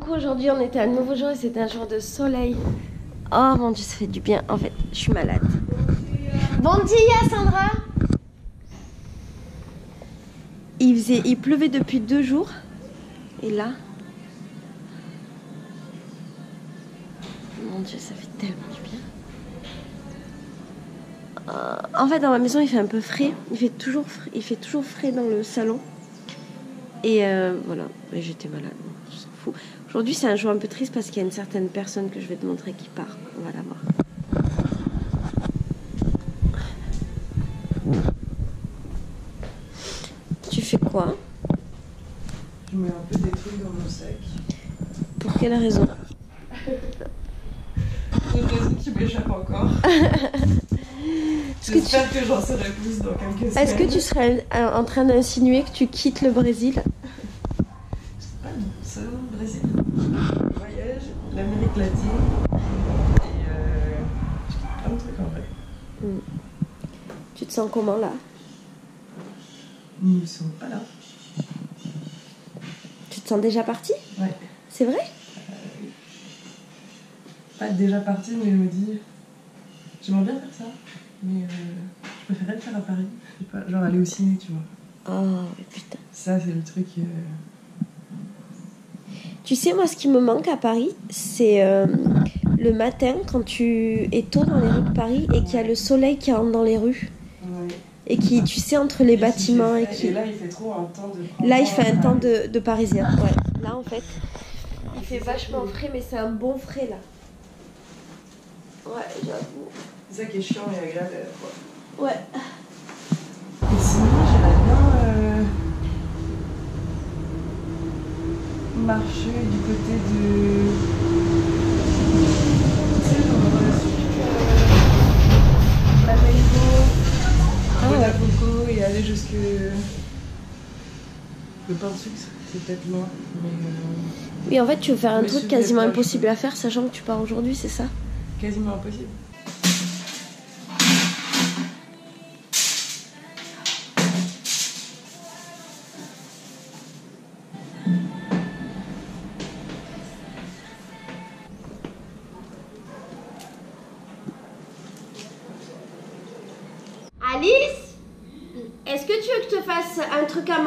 Aujourd'hui on était un nouveau jour et c'était un jour de soleil. Oh mon dieu, ça fait du bien. En fait, je suis malade. Bon dia Sandra il, faisait, il pleuvait depuis deux jours. Et là... Mon dieu, ça fait tellement du bien. Euh, en fait, dans ma maison, il fait un peu frais. Il fait toujours frais, il fait toujours frais dans le salon. Et euh, voilà, j'étais malade. On s'en fout. Aujourd'hui, c'est un jour un peu triste parce qu'il y a une certaine personne que je vais te montrer qui part. On va la voir. Tu fais quoi? Je mets un peu des trucs dans mon sac. Pour quelle raison? Une raison qui m'échappe encore. Est-ce que, tu... J'espère que j'en saurai plus dans quelques. Est-ce que tu serais en train d'insinuer que tu quittes le Brésil Pas seulement le Brésil. Le voyage, l'Amérique latine. Et euh, je quitte plein de trucs en vrai. Tu te sens comment là? Nous ne sommes pas là. Tu te sens déjà parti? Ouais. C'est vrai? Pas déjà parti, mais je me dis. J'aimerais bien faire ça. Mais euh, je préférerais le faire à Paris. Je sais pas, genre aller au ciné, tu vois. Oh putain. Ça, c'est le truc. euh, Tu sais, moi, ce qui me manque à Paris, c'est euh, le matin quand tu es tôt dans les rues de Paris et qu'il y a le soleil qui rentre dans les rues. Et qui, tu sais, entre les Et bâtiments si et qui. là, il fait trop un temps de. Là, il fait un temps de, de parisien. Ouais. Là, en fait, il fait vachement frais, mais c'est un bon frais là. Ouais, j'avoue. C'est ça qui est chiant et agréable à la fois. Ouais. Et sinon, j'aimerais bien euh, marcher du côté de. Aller jusque. Le pain de sucre, c'est peut-être loin, mais euh, Oui, en fait, tu veux faire un truc quasiment impossible à faire, sachant que tu pars aujourd'hui, c'est ça? Quasiment impossible.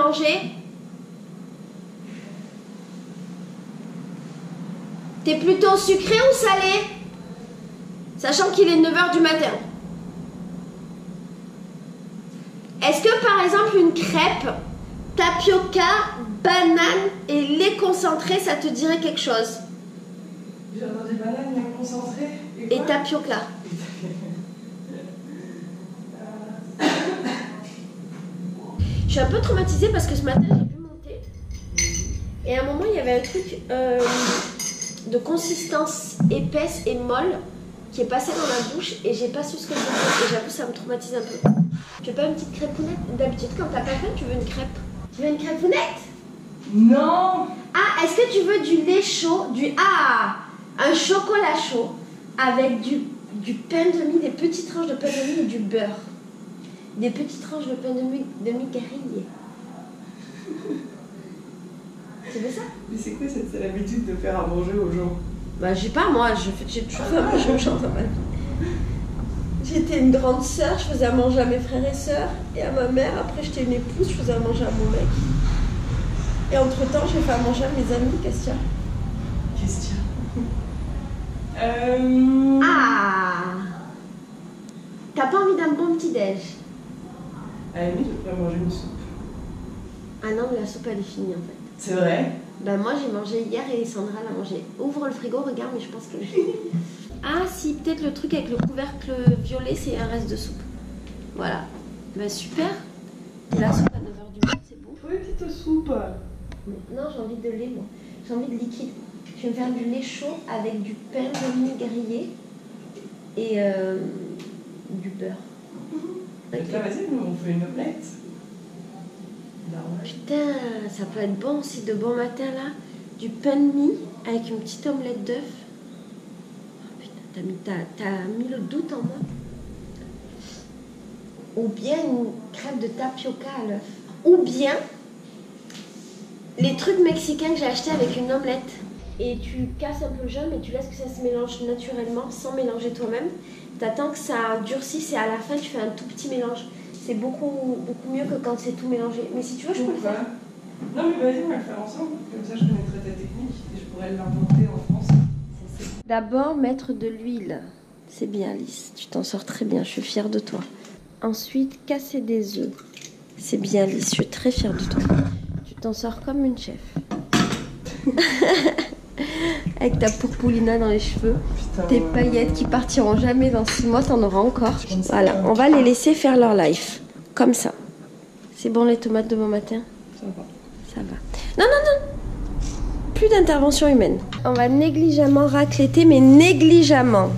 Manger. T'es plutôt sucré ou salé? Sachant qu'il est 9h du matin. Est-ce que par exemple une crêpe, tapioca, banane et lait concentré, ça te dirait quelque chose? J'ai entendu banane, mais concentré. Et tapioca suis un peu traumatisée parce que ce matin j'ai pu monter et à un moment il y avait un truc euh, de consistance épaisse et molle qui est passé dans la bouche et j'ai pas su ce que c'était et j'avoue ça me traumatise un peu. Tu veux pas une petite crêpounette D'habitude quand t'as pas faim tu veux une crêpe. Tu veux une crêpounette Non Ah est-ce que tu veux du lait chaud Du Ah Un chocolat chaud avec du, du pain de mie, des petites tranches de pain de mie et du beurre? Des petites tranches de pain de mie, de mie grillé. Tu veux ça? Mais c'est quoi cette l'habitude de faire à manger aux gens? Bah, j'ai pas, moi, je fais- j'ai toujours fait à manger aux gens dans ma vie. J'étais une grande sœur, je faisais à manger à mes frères et sœurs et à ma mère. Après, j'étais une épouse, je faisais à manger à mon mec. Et entre-temps, j'ai fait à manger à mes amis, qu'est-ce qu'il y a Question. Euh... Ah T'as pas envie d'un bon petit-déj À la limite, je pourrais manger une soupe. Ah non, mais la soupe, elle est finie, en fait. C'est vrai? Bah moi j'ai mangé hier et Sandra l'a mangé. Ouvre le frigo, regarde, mais je pense que... ah si, peut-être le truc avec le couvercle violet, c'est un reste de soupe. Voilà. Bah super. Et la soupe à 9h du matin, c'est bon. Une petite soupe. Non, j'ai envie de lait, moi. J'ai envie de liquide. Je vais me faire du lait chaud avec du pain de mie grillé et euh, du beurre. Là, vas-y, nous, on fait une omelette. Bah. Putain, ça peut être bon aussi de bon matin là. Du pain de mie avec une petite omelette d'œuf. Oh, putain, t'as mis, t'as- t'as mis le doute en moi. Ou bien une crêpe de tapioca à l'œuf. Ou bien les trucs mexicains que j'ai achetés avec une omelette. Et tu casses un peu le jaune et tu laisses que ça se mélange naturellement sans mélanger toi-même. T'attends que ça durcisse et à la fin tu fais un tout petit mélange. C'est beaucoup, beaucoup mieux que quand c'est tout mélangé. Mais si tu veux, je peux le faire. Non, mais vas-y, on va le faire ensemble. Comme ça, je connaîtrai ta technique et je pourrais l'importer en France. D'abord, mettre de l'huile. C'est bien, Alice. Tu t'en sors très bien. Je suis fière de toi. Ensuite, casser des œufs. C'est bien, Alice. Je suis très fière de toi. Tu t'en sors comme une chef. Avec ta pourpoulina dans les cheveux, Putain, tes paillettes qui partiront jamais dans 6 mois, t'en auras encore. Voilà, on va les laisser faire leur life. Comme ça. C'est bon les tomates de bon matin? Ça va. Ça va. Non, non, non Plus d'intervention humaine. On va négligemment racléter, mais négligemment.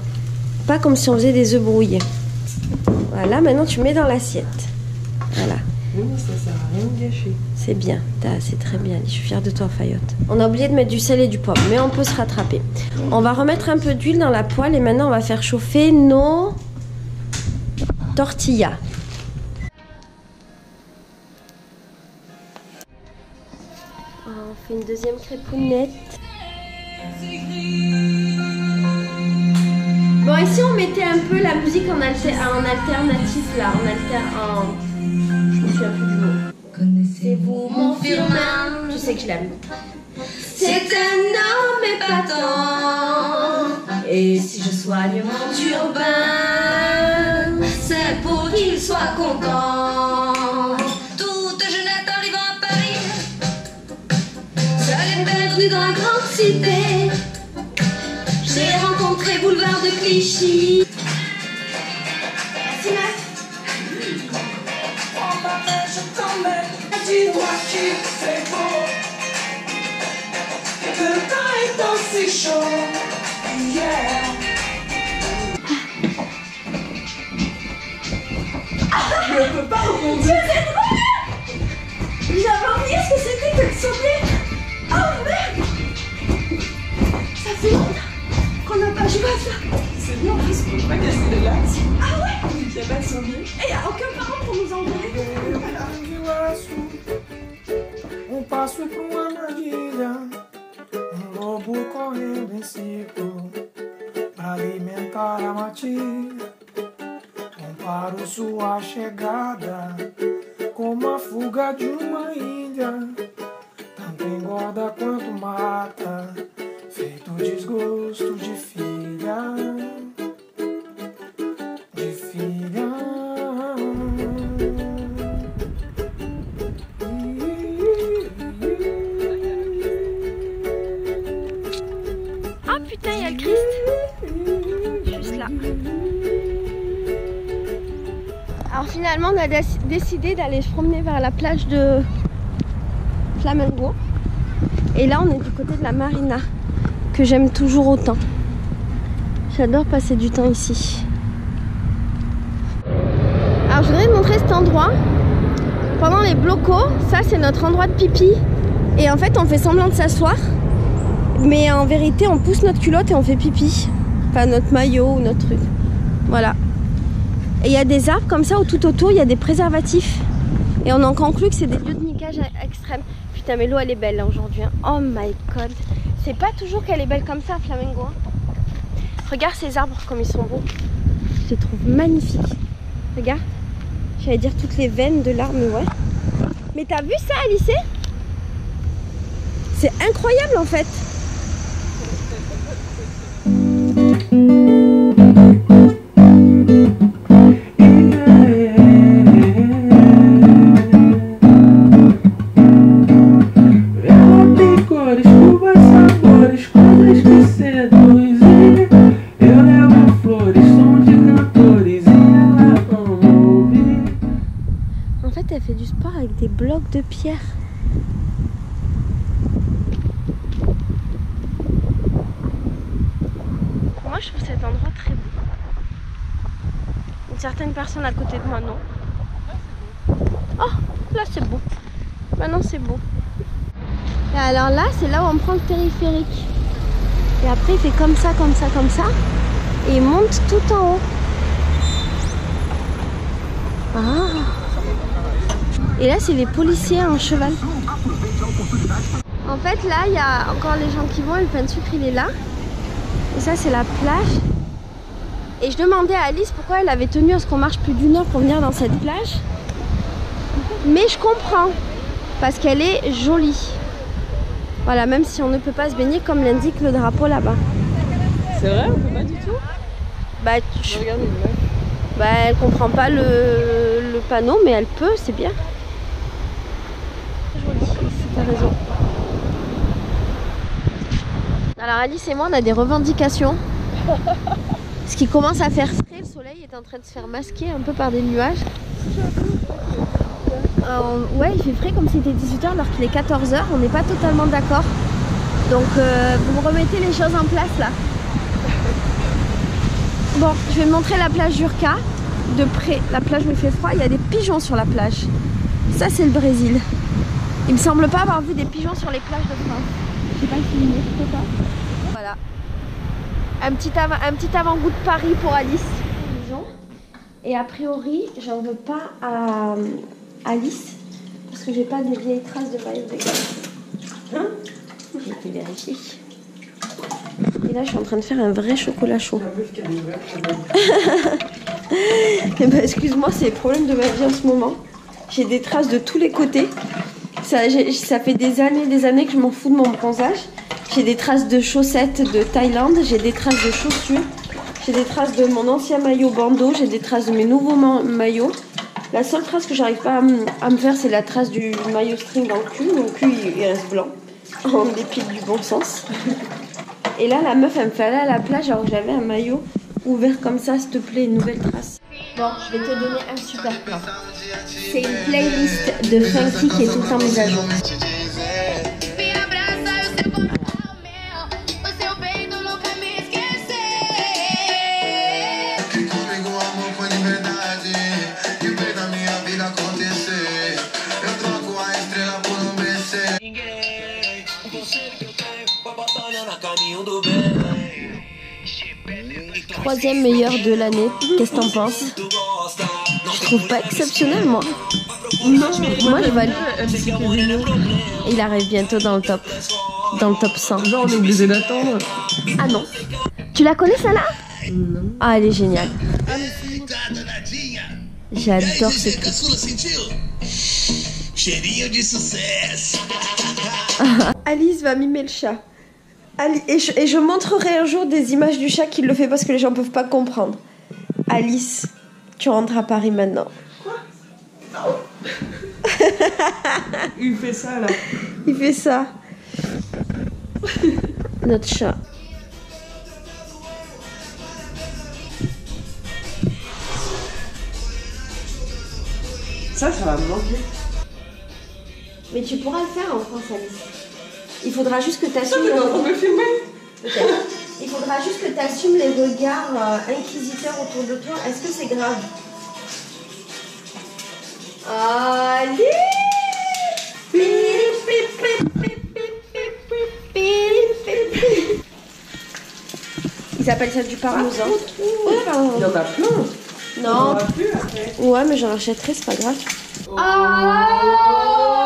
Pas comme si on faisait des œufs brouillés. Voilà, maintenant tu mets dans l'assiette. Voilà. Oui, mais ça sert à rien de gâcher. C'est bien, c'est très bien. Je suis fière de toi, Fayotte. On a oublié de mettre du sel et du poivre, mais on peut se rattraper. On va remettre un peu d'huile dans la poêle et maintenant on va faire chauffer nos tortillas. Ah, On fait une deuxième crêpounette. Bon, si on mettait un peu la musique en, alter- en alternatif là, en... Je me souviens plus du mot. Connaissez-vous mon firmin Tu sais que je l'aime. C'est un homme épatant. Et si je soigne mon turbin, c'est pour qu'il soit content. Toute jeunette arrivant à Paris, Seul et perdu dans la grande cité. J'ai rencontré boulevard de Clichy. Je t'emmène. Dis-moi qui c'est beau. Et que le temps est aussi chaud. Yeah. J'avais oublié ce que c'était que de sauter. Oh merde Ça fait longtemps qu'on n'a pas joué à ça. C'est bien, en plus, on peut pas casser les lattes. Ah ouais? Qu'il n'y a pas de sommier. Et y a aucun parent pour nous engueuler. Um passo pra uma armadilha, um lobo correndo em círculo pra alimentar a matilha. Comparo sua chegada como a fuga de uma ilha, tanto engorda quanto mata, feito desgosto de putain, il y a Christ. Juste là. Alors finalement, on a déc- décidé d'aller se promener vers la plage de Flamingo. Et là, on est du côté de la marina, que j'aime toujours autant. J'adore passer du temps ici. Alors, je voudrais te montrer cet endroit. Pendant les blocos, ça c'est notre endroit de pipi. Et en fait, on fait semblant de s'asseoir. Mais en vérité, on pousse notre culotte et on fait pipi. Enfin, notre maillot ou notre truc. Voilà. Et il y a des arbres comme ça où tout autour, il y a des préservatifs. Et on en conclut que c'est des lieux de niquage extrême. Putain, mais l'eau, elle est belle là, aujourd'hui. hein. Oh my god. C'est pas toujours qu'elle est belle comme ça, Flamingo. hein. Regarde ces arbres comme ils sont beaux. Je les trouve magnifiques. Regarde. J'allais dire toutes les veines de l'arbre, ouais. Mais t'as vu ça, Alice? C'est incroyable en fait. En fait, elle fait du sport avec des blocs de pierre. Moi, je trouve cet endroit très beau. Une certaine à côté de moi, non. Oh, là, c'est beau. Maintenant, c'est beau. Et alors là, c'est là où on prend le périphérique. Et après, il fait comme ça, comme ça, comme ça. Et il monte tout en haut. Ah Et là, c'est les policiers en cheval. En fait, là, il y a encore les gens qui vont. Le pain de sucre, il est là. Et ça, c'est la plage. Et je demandais à Alice pourquoi elle avait tenu à ce qu'on marche plus d'une heure pour venir dans cette plage. Mais je comprends. Parce qu'elle est jolie. Voilà, même si on ne peut pas se baigner comme l'indique le drapeau là-bas. C'est vrai, on peut pas du tout? Bah, tu- Regarde bah, elle comprend pas le, le panneau, mais elle peut, c'est bien. T'as raison. Alors Alice et moi, on a des revendications. Ce qui commence à faire frais, le soleil est en train de se faire masquer un peu par des nuages. Euh, ouais, il fait frais comme si c'était 18h alors qu'il est 14h. On n'est pas totalement d'accord. Donc, euh, vous me remettez les choses en place là. Bon, je vais te montrer la plage d'Urca de près. La plage il fait froid, il y a des pigeons sur la plage. Ça, c'est le Brésil. Il me semble pas avoir vu des pigeons sur les plages de France. Sais pas je sais pas. Un petit, petit avant-goût de Paris pour Alice. Et a priori, j'en veux pas à euh, Alice parce que j'ai pas des vieilles traces de maillot de Hein? J'ai été vérifier. Et là, je suis en train de faire un vrai chocolat chaud. Eh ben, excuse-moi, c'est le problème de ma vie en ce moment. J'ai des traces de tous les côtés. Ça, ça fait des années des années que je m'en fous de mon bronzage. J'ai des traces de chaussettes de Thaïlande, j'ai des traces de chaussures, j'ai des traces de mon ancien maillot bandeau, j'ai des traces de mes nouveaux ma- maillots. La seule trace que j'arrive pas à, me- à me faire, c'est la trace du maillot string dans le cul. Mon cul, il, il reste blanc, en dépit du bon sens. Et là, la meuf, elle me fait aller à la plage alors que j'avais un maillot ouvert comme ça, s'il te plaît, une nouvelle trace. Bon, je vais te donner un super plan. C'est une playlist de funky qui est tout le temps mise à jour. Troisième meilleur de l'année. Qu'est-ce que t'en penses? Je trouve pas exceptionnel, moi. Non, Moi, je valide. C'est Il arrive bientôt dans le top. Dans le top 100. Genre, on est obligé d'attendre. Ah non. Tu la connais, celle-là Non. Ah, elle est géniale. J'adore ce clip. Cheirinho de sucesso. Alice va mimer le chat. Ali- Et je, et je montrerai un jour des images du chat qui le fait parce que les gens peuvent pas comprendre. Alice, tu rentres à Paris maintenant. Il fait ça là. Il fait ça. Notre chat. Ça, ça va me manquer. Mais tu pourras le faire en France, Alice. Il faudra juste que tu assumes. en me filmer Il faudra juste que tu assumes les regards euh, inquisiteurs autour de toi. Est-ce que c'est grave? Allez Ils appellent ça du parmesan. Pardon. Il y en a plein. On Non, aura plus après. ouais, mais j'en achèterai, c'est pas grave. Ah Faut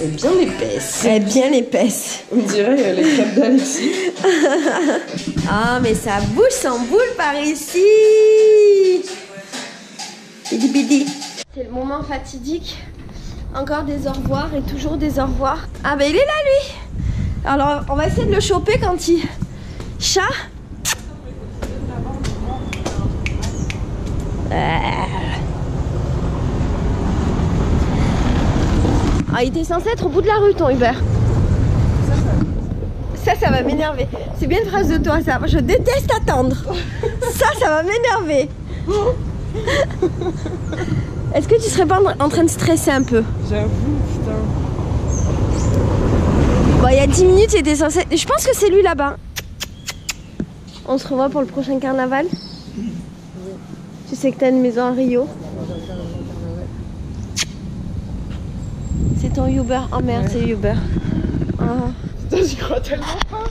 est bien épaisse. Elle est bien épaisse. On dirait euh, les capes d'Alexis. Ah, mais ça bouge sans boule par ici Bidi bidi. C'est le moment fatidique. Encore des au revoir et toujours des au revoir. Ah, bah il est là lui Alors, on va essayer de le choper quand il. Chat Ah, il était censé être au bout de la rue, ton Hubert. Ça, ça va m'énerver. C'est bien une phrase de toi, ça. Je déteste attendre. Ça, ça va m'énerver. Est-ce que tu serais pas en- en train de stresser un peu? J'avoue, putain. Bon, il y a 10 minutes, il était censé. Je pense que c'est lui là-bas. On se revoit pour le prochain carnaval. Tu sais que t'as une maison à Rio. C'est ton Uber. Oh merde, c'est Uber. Ah. Putain, j'y crois tellement pas.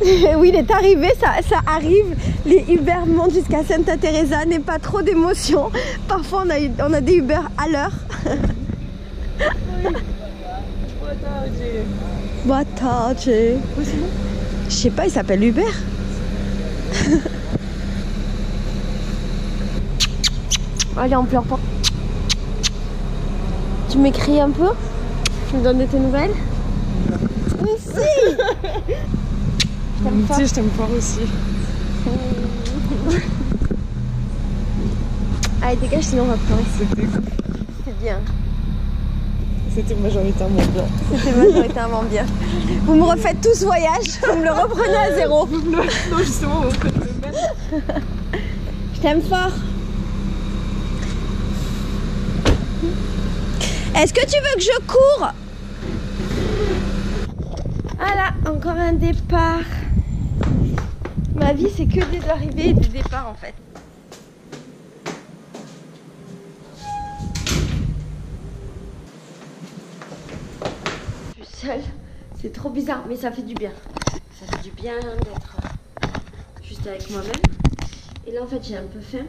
oui, il est arrivé, ça, ça arrive. Les Uber montent jusqu'à Santa Teresa, n'est pas trop d'émotion. Parfois, on a, on a des Uber à l'heure. Boa tarde. Je sais pas, il s'appelle Uber. Allez, on pleure pas. Tu m'écris un peu Tu me donnes de tes nouvelles Je t'aime fort. je t'aime fort aussi. Allez, dégage, sinon on va pleurer. C'était C'est bien. C'était majoritairement bien. C'était majoritairement bien. Vous me refaites tout ce voyage, vous me le reprenez à zéro. non, justement, le. Je t'aime fort. Est-ce que tu veux que je cours Voilà, encore un départ. Ma vie, c'est que des arrivées et des départs en fait. Je suis seule. C'est trop bizarre, mais ça fait du bien. Ça fait du bien d'être juste avec moi-même. Et là, en fait, j'ai un peu faim.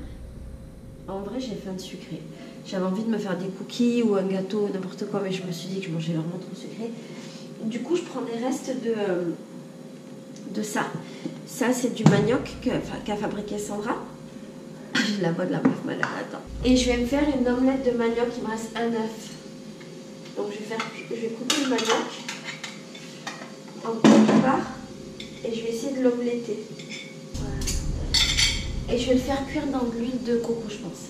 En vrai, j'ai faim de sucré. J'avais envie de me faire des cookies ou un gâteau, n'importe quoi, mais je me suis dit que je mangeais vraiment trop sucré. Du coup, je prends des restes de, euh, de ça. Ça, c'est du manioc qu'a fabriqué Sandra. J'ai la voix de la meuf malade. Et je vais me faire une omelette de manioc. Il me reste un œuf. Donc, je vais, faire, je vais couper le manioc en petites parts et je vais essayer de l'omeletter. Voilà. Et je vais le faire cuire dans de l'huile de coco, je pense.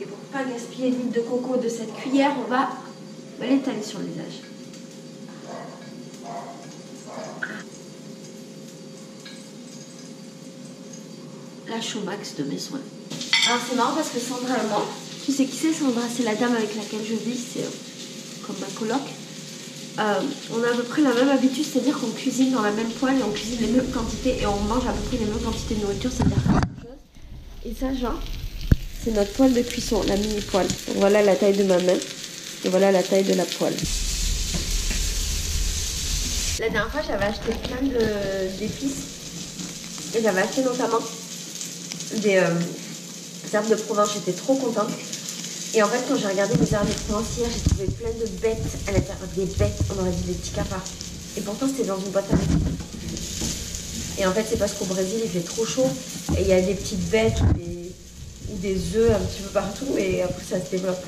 Et pour gaspiller l'huile de coco de cette cuillère, on va l'étaler sur le visage. Lâche au max de mes soins. Alors c'est marrant parce que Sandra et moi, tu sais qui c'est Sandra? C'est la dame avec laquelle je vis, c'est euh, comme ma coloc. Euh, on a à peu près la même habitude, c'est-à-dire qu'on cuisine dans la même poêle et on cuisine les mêmes quantités et on mange à peu près les mêmes quantités de nourriture, c'est-à-dire la. Et ça, genre, c'est notre poêle de cuisson, la mini poêle. Voilà la taille de ma main et voilà la taille de la poêle. La dernière fois, j'avais acheté plein d'épices et j'avais acheté notamment des euh, herbes de Provence. J'étais trop contente. Et en fait, quand j'ai regardé mes herbes de Provence hier, j'ai trouvé plein de bêtes à l'intérieur. Des bêtes, on aurait dit des petits cafards. Et pourtant, c'était dans une boîte à. Et en fait, c'est parce qu'au Brésil, il fait trop chaud et il y a des petites bêtes des œufs un petit peu partout et après, ça se développe.